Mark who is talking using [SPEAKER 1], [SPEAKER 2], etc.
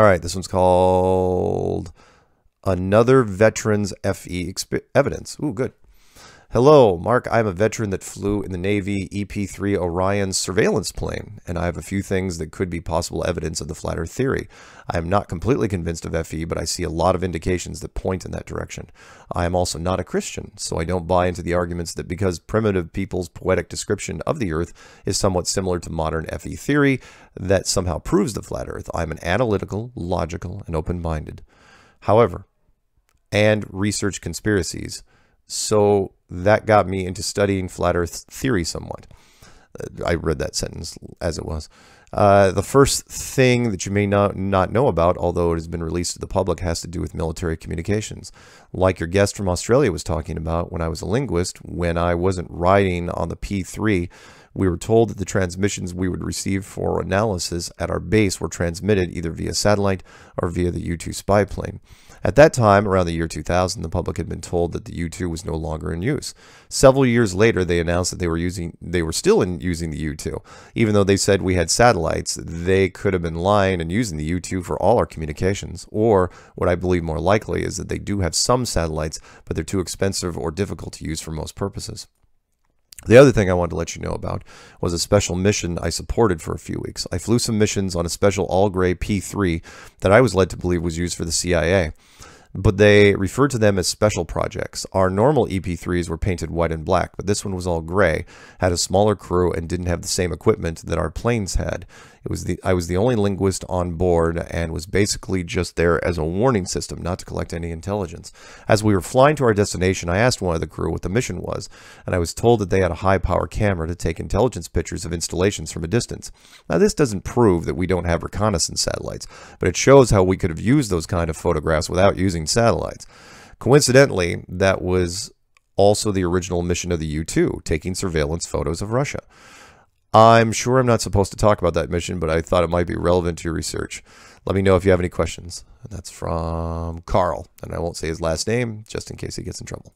[SPEAKER 1] All right, this one's called Another Veteran's FE Evidence. Ooh, good. Hello, Mark. I'm a veteran that flew in the Navy EP 3 Orion surveillance plane, and I have a few things that could be possible evidence of the flat earth theory. I am not completely convinced of FE, but I see a lot of indications that point in that direction. I am also not a Christian, so I don't buy into the arguments that because primitive people's poetic description of the earth is somewhat similar to modern FE theory, that somehow proves the flat earth. I'm an analytical, logical, and open minded. However, and research conspiracies. So that got me into studying flat earth theory somewhat. Uh, I read that sentence as it was. Uh, the first thing that you may not, not know about, although it has been released to the public, has to do with military communications. Like your guest from Australia was talking about when I was a linguist, when I wasn't writing on the P3, we were told that the transmissions we would receive for analysis at our base were transmitted either via satellite or via the U 2 spy plane. At that time, around the year 2000, the public had been told that the U2 was no longer in use. Several years later, they announced that they were using they were still in using the U2. Even though they said we had satellites, they could have been lying and using the U2 for all our communications. Or what I believe more likely is that they do have some satellites, but they're too expensive or difficult to use for most purposes. The other thing I wanted to let you know about was a special mission I supported for a few weeks. I flew some missions on a special all gray P3 that I was led to believe was used for the CIA but they referred to them as special projects. Our normal EP3s were painted white and black, but this one was all gray, had a smaller crew, and didn't have the same equipment that our planes had. It was the I was the only linguist on board and was basically just there as a warning system, not to collect any intelligence. As we were flying to our destination, I asked one of the crew what the mission was, and I was told that they had a high power camera to take intelligence pictures of installations from a distance. Now this doesn't prove that we don't have reconnaissance satellites, but it shows how we could have used those kind of photographs without using satellites. Coincidentally, that was also the original mission of the U-2, taking surveillance photos of Russia. I'm sure I'm not supposed to talk about that mission, but I thought it might be relevant to your research. Let me know if you have any questions. And that's from Carl, and I won't say his last name just in case he gets in trouble.